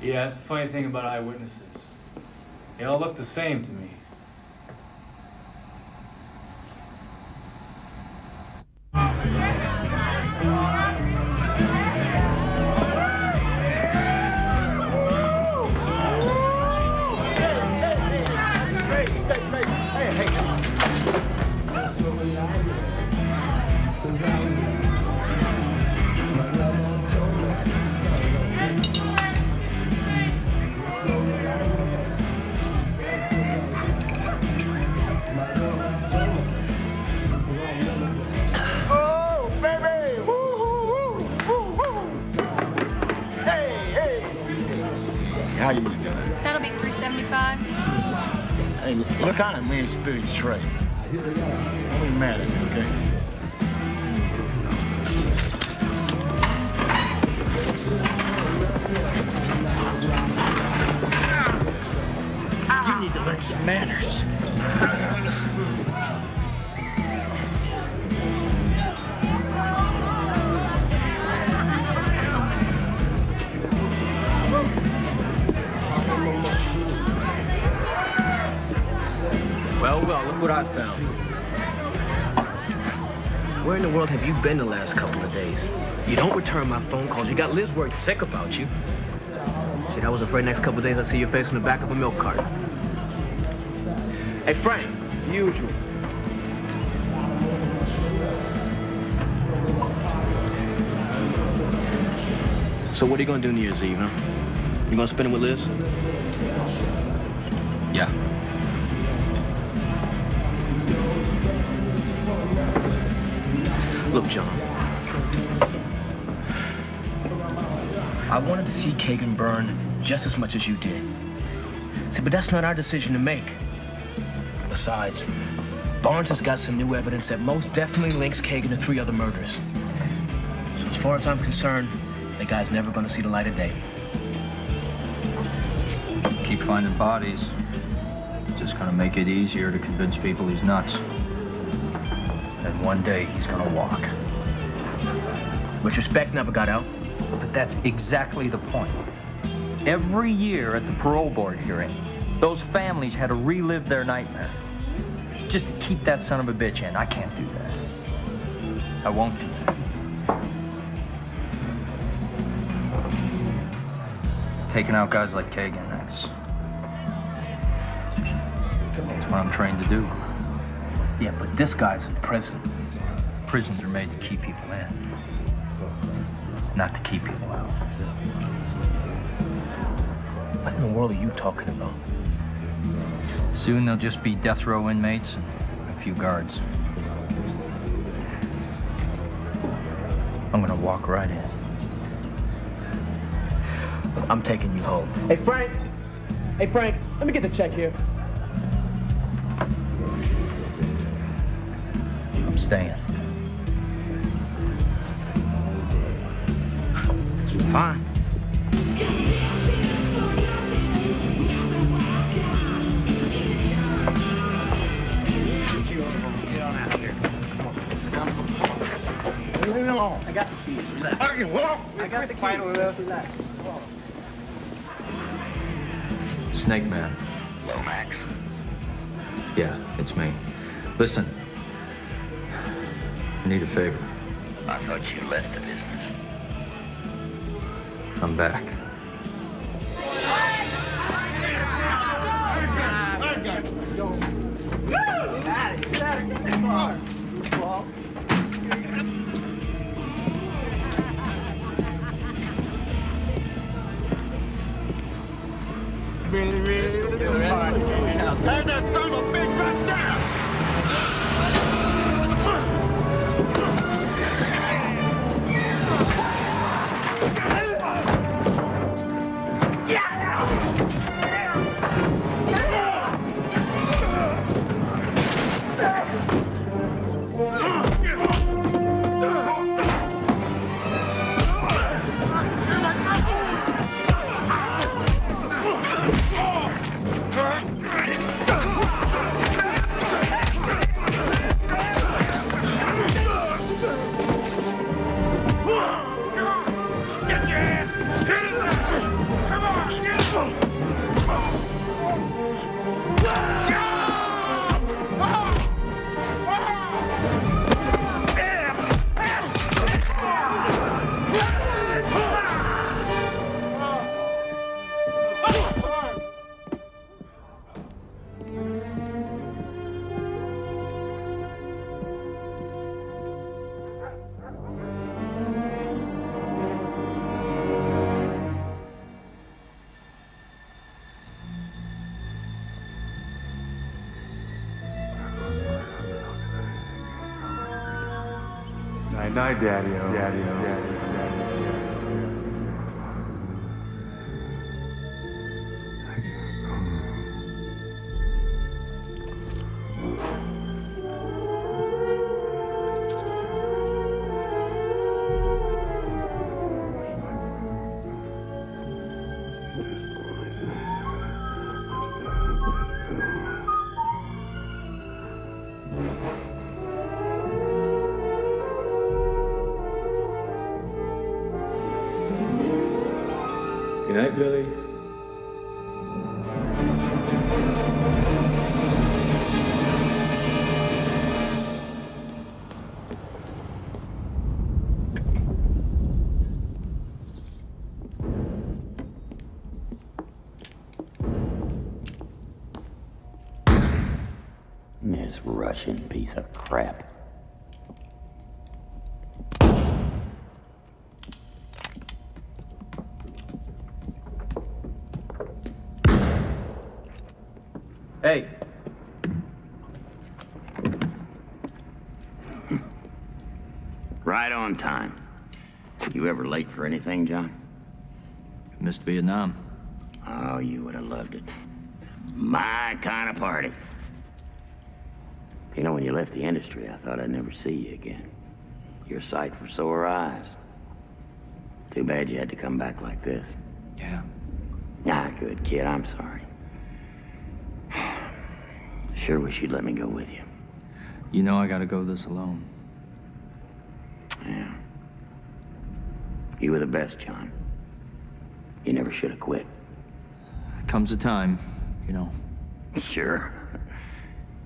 Yeah, that's the funny thing about eyewitnesses. They all look the same to me. Well, well, look what I found. Where in the world have you been the last couple of days? You don't return my phone calls. You got Liz worried sick about you. Shit, I was afraid next couple of days I'd see your face in the back of a milk cart. Hey, Frank, usual. So what are you gonna do New Year's Eve, huh? You gonna spend it with Liz? Yeah. Look, John. I wanted to see Kagan burn just as much as you did. See, but that's not our decision to make. Besides, Barnes has got some new evidence that most definitely links Kagan to three other murders. So as far as I'm concerned, the guy's never gonna see the light of day. Keep finding bodies. Just gonna make it easier to convince people he's nuts. One day he's gonna walk. Retrospect never got out. But that's exactly the point. Every year at the parole board hearing, those families had to relive their nightmare. Just to keep that son of a bitch in. I can't do that. I won't do that. Taking out guys like Kagan, that's... That's what I'm trained to do. Yeah, but this guy's in prison. Prisons are made to keep people in, not to keep people out. What in the world are you talking about? Soon they'll just be death row inmates and a few guards. I'm gonna walk right in. I'm taking you home. Hey, Frank! Hey, Frank, let me get the check here. I'm. Fine. Get on out of here. Come on. I got the keys. Relax. I can walk. I got the keys. Fight with us. Relax. Snake Man. Lomax. Yeah, it's me. Listen. I need a favor. I thought you left the business. I'm back. Really, really, really. There's that son of a bitch right Night piece of crap. Hey. Right on time. You ever late for anything, John? Missed Vietnam. Oh, you would have loved it. My kind of party. You know, when you left the industry, I thought I'd never see you again. You're a sight for sore eyes. Too bad you had to come back like this. Yeah. Ah, good kid. I'm sorry. Sure wish you'd let me go with you. You know I gotta go this alone. Yeah. You were the best, John. You never should have quit. Comes a time, you know. Sure.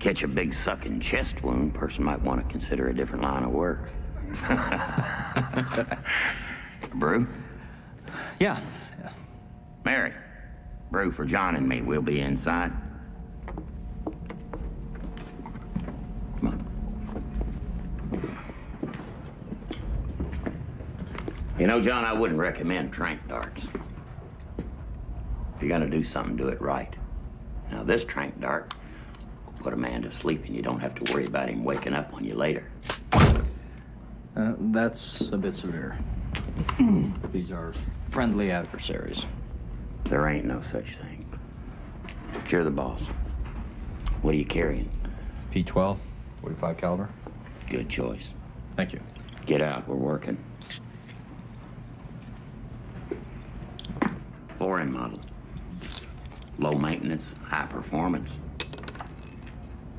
Catch a big sucking chest wound, person might want to consider a different line of work. Brew? Yeah. Mary, brew for John and me. We'll be inside. Come on. You know, John, I wouldn't recommend trank darts. If you're gonna do something, do it right. Now, this trank dart put a man to sleep, and you don't have to worry about him waking up on you later. Uh, that's a bit severe. These are friendly adversaries. There ain't no such thing. But you're the boss. What are you carrying? P-12, 45 caliber. Good choice. Thank you. Get out. We're working. Foreign model. Low maintenance, high performance.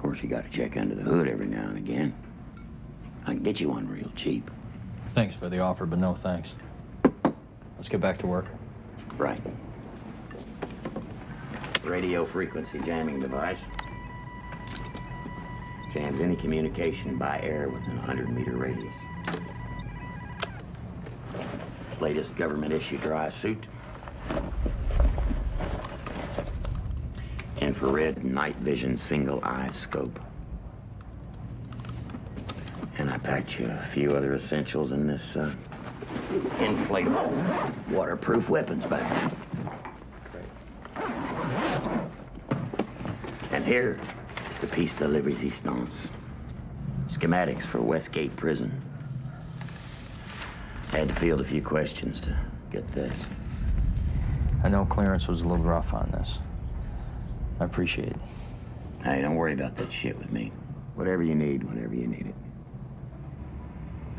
Of course, you got to check under the hood every now and again. I can get you one real cheap. Thanks for the offer, but no thanks. Let's get back to work. Right. Radio frequency jamming device. Jams any communication by air within a 100 meter radius. Latest government issue dry suit. Infrared night vision single eye scope. And I packed you a few other essentials in this uh, inflatable waterproof weapons bag. And here is the piece de la resistance. Schematics for Westgate Prison. I had to field a few questions to get this. I know clearance was a little rough on this. I appreciate it. Hey, don't worry about that shit with me. Whatever you need, whenever you need it.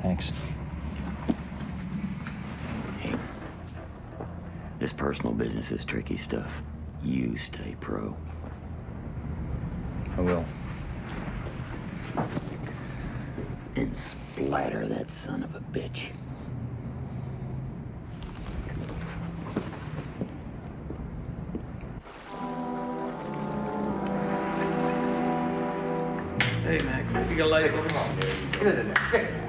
Thanks. Hey, this personal business is tricky stuff. You stay pro. I will. And splatter that son of a bitch. くれてね。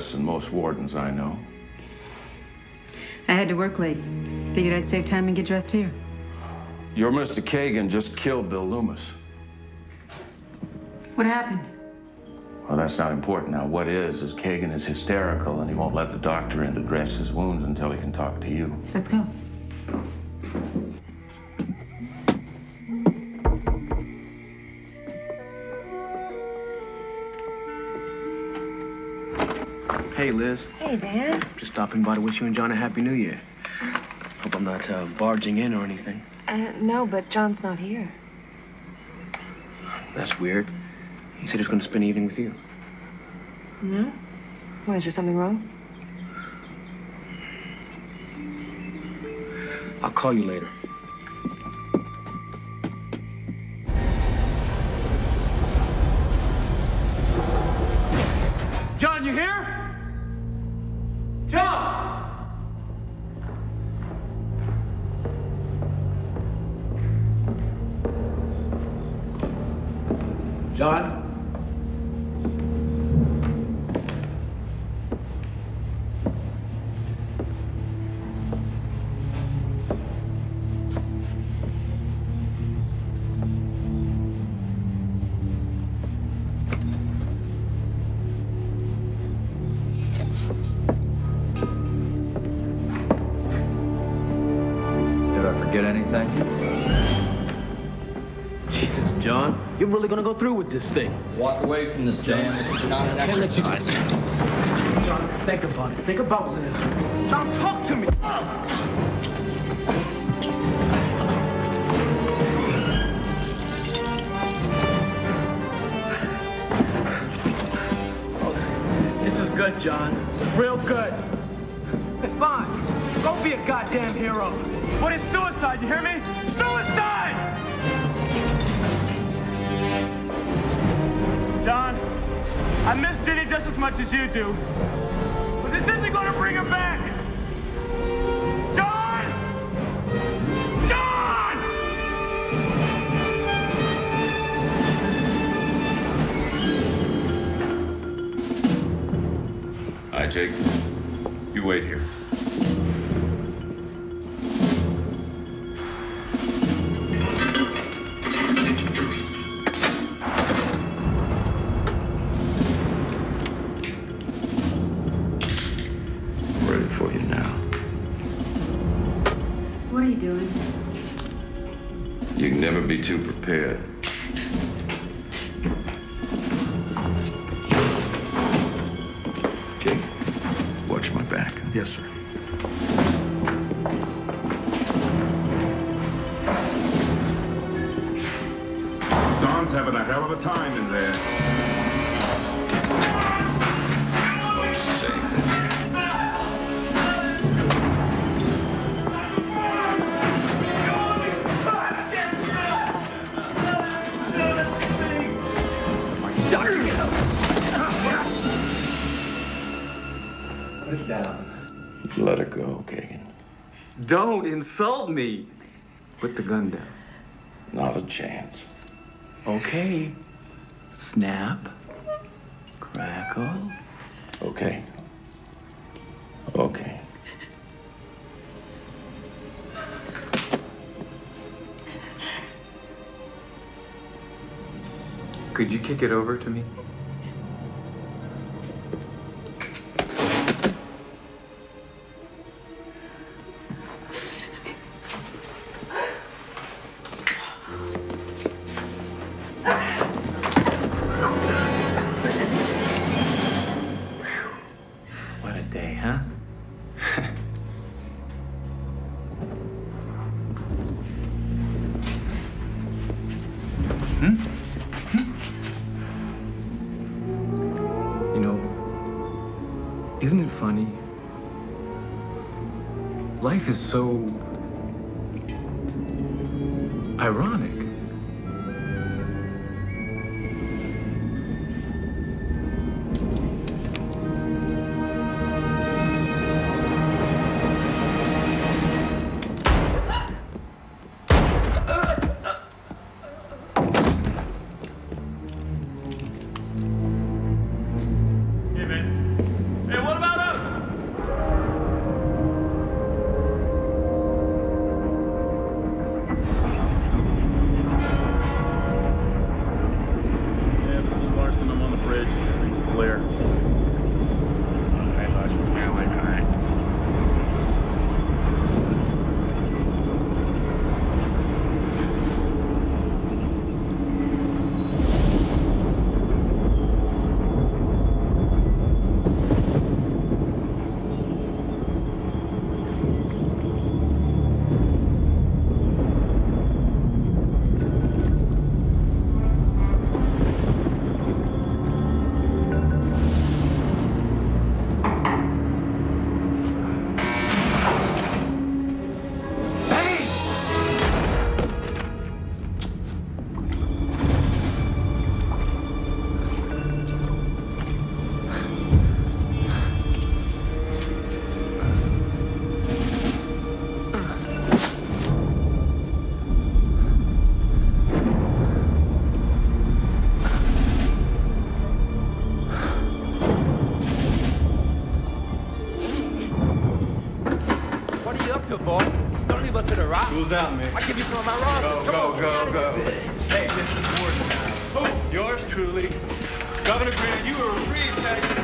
In than most wardens I know. I had to work late. Figured I'd save time and get dressed here. Your Mr. Kagan just killed Bill Loomis. What happened? Well, that's not important now. What is, is Kagan is hysterical and he won't let the doctor in to dress his wounds until he can talk to you. Let's go. Liz. Hey, Dan. Just stopping by to wish you and John a Happy New Year. Hope I'm not uh, barging in or anything. Uh, no, but John's not here. That's weird. He said he was going to spend the evening with you. No? Why, is there something wrong? I'll call you later. To go through with this thing. Walk away from this jam. This is not an Can't let you- exercise. John, think about it. Think about Liz. John, talk to me. This is good, John. This is real good. Hey, fine. Go be a goddamn hero. But it's suicide, you hear me? I miss Jenny just as much as you do. But this isn't gonna bring her back. John! John! Jake. You wait here. Let her go, Kagan. Don't insult me. Put the gun down. Not a chance. Okay. Snap. Crackle. Okay. Okay. Could you kick it over to me? So to the rock. School's out, man. I'll give you some of my rosters. Go, Come go, on, go, go. Hey, this is Warden. Oh, yours truly. Governor Grant, you were a free Texas.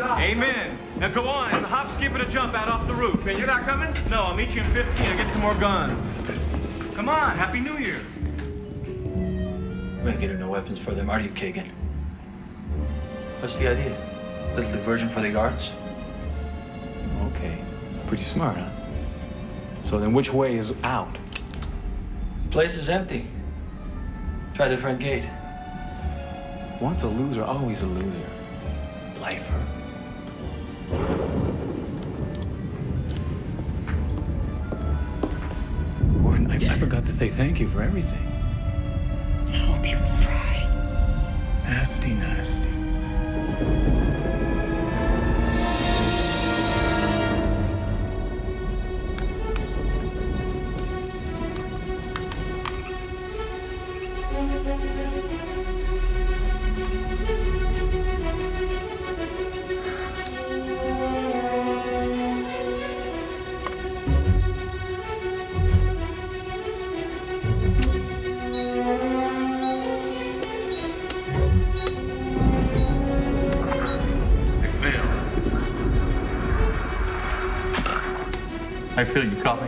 Amen. Now go on. It's a hop, skip, and a jump out off the roof. And you're not coming? No, I'll meet you in 15 and get some more guns. Come on. Happy New Year. We ain't getting no weapons for them, are you, Kagan? What's the idea? Little diversion for the guards? Okay. Pretty smart, huh? So then which way is out? Place is empty. Try the front gate. Once a loser, always a loser. Lifer. Warren, I, I forgot to say thank you for everything. I feel you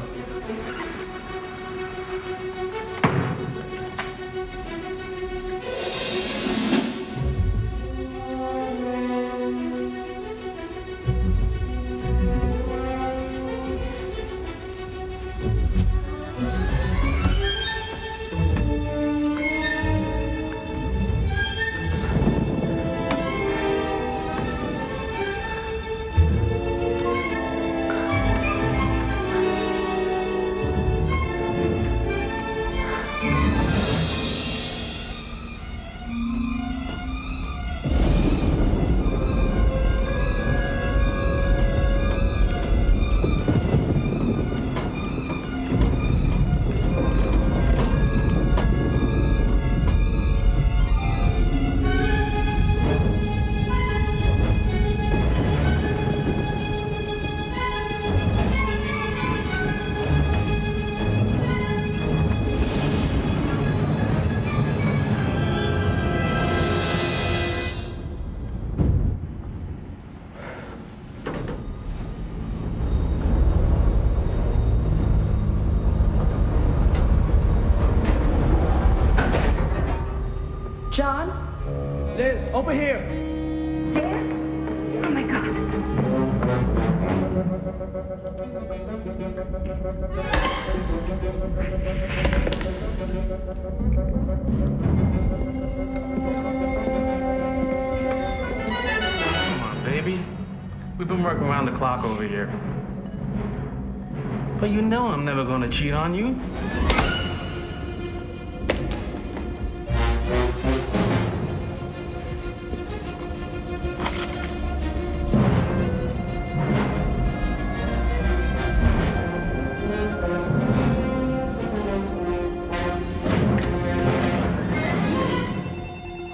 But you know I'm never gonna cheat on you.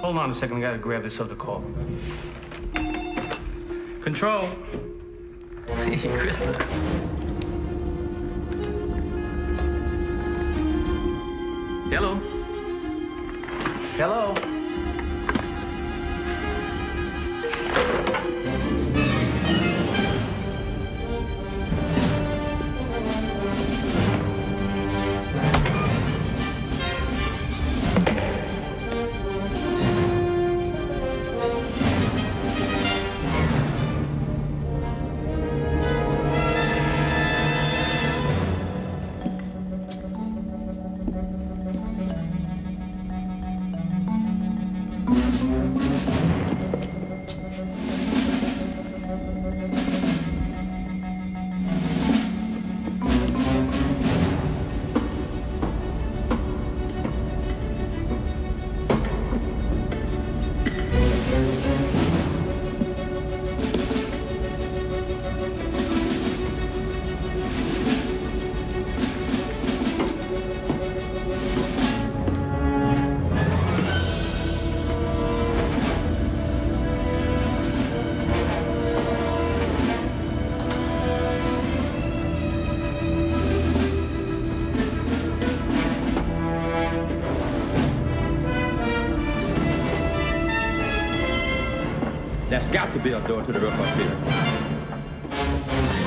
Hold on a second, I gotta grab this other call. Control. Hey, Krista. There's got to be a door to the roof up here.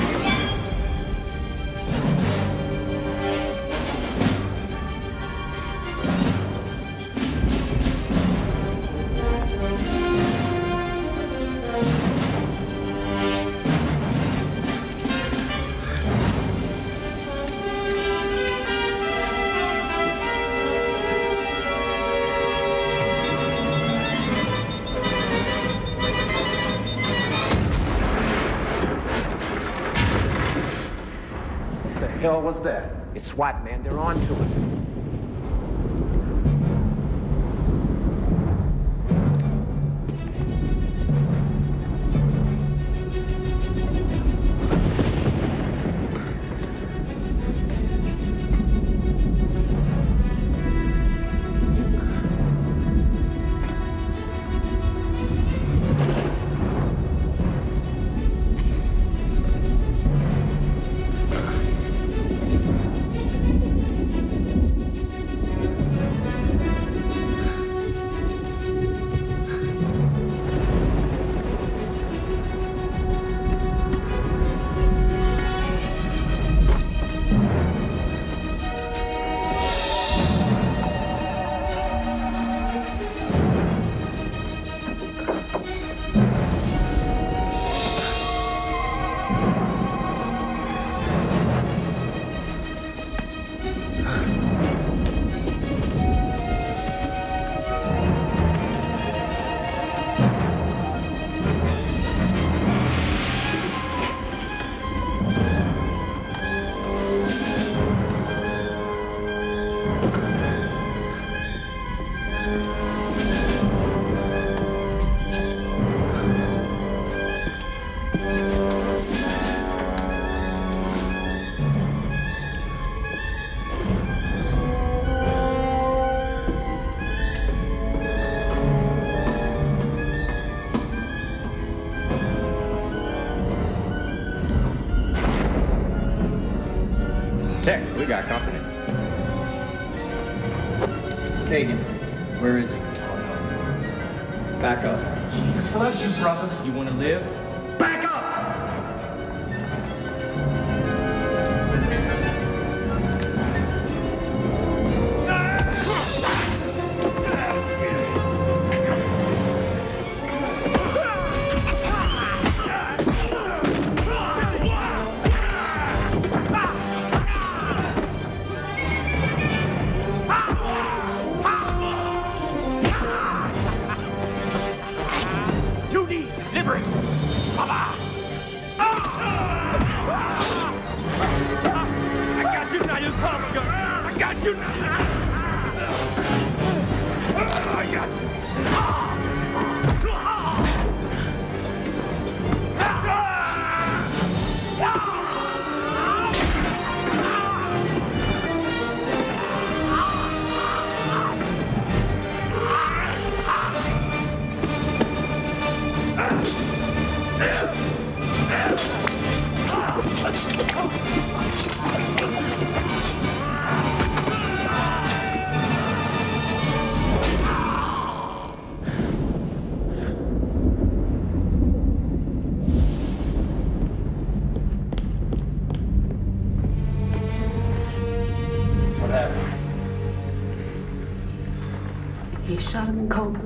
shot him in cold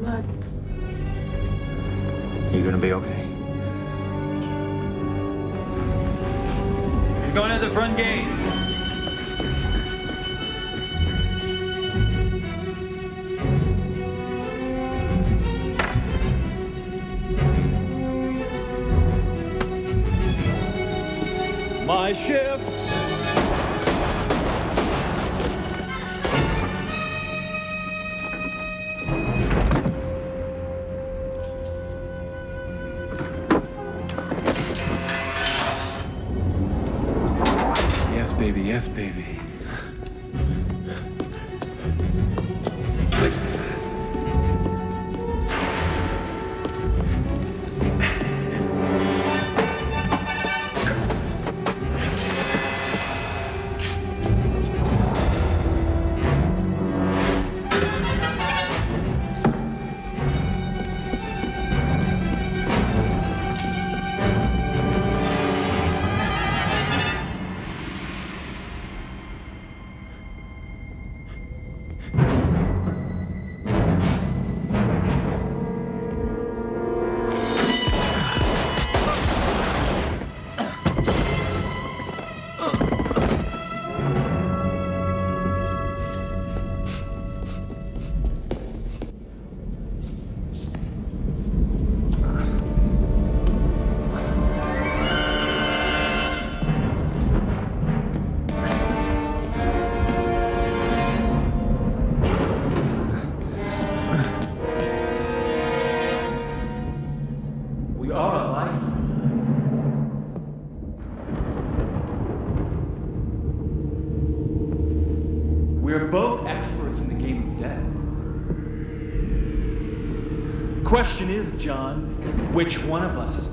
question is, John, which one of us is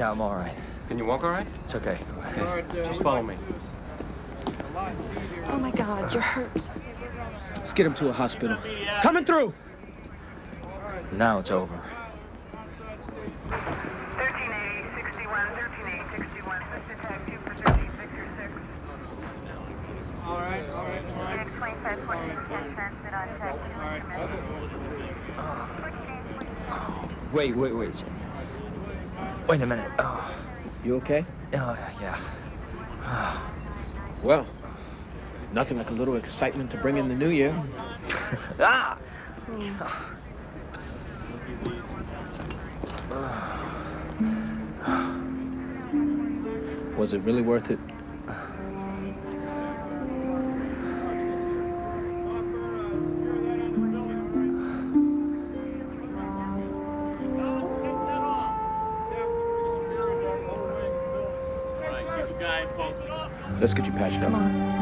Yeah, I'm all right. Can you walk all right? It's okay. Just follow me. Oh my God, you're hurt. Let's get him to a hospital. Coming through! Now it's over. 1380, 61, 1380, 61, Sister Tag 2 for 13, Victor 6. All right, all right, all right. 25, 26, can transmit on Tag 2, Wait, wait, wait a second. Wait a minute. Oh, You okay? oh yeah. Oh. Well, nothing like a little excitement to bring in the new year. ah! Was it really worth it? Let's get you patched up.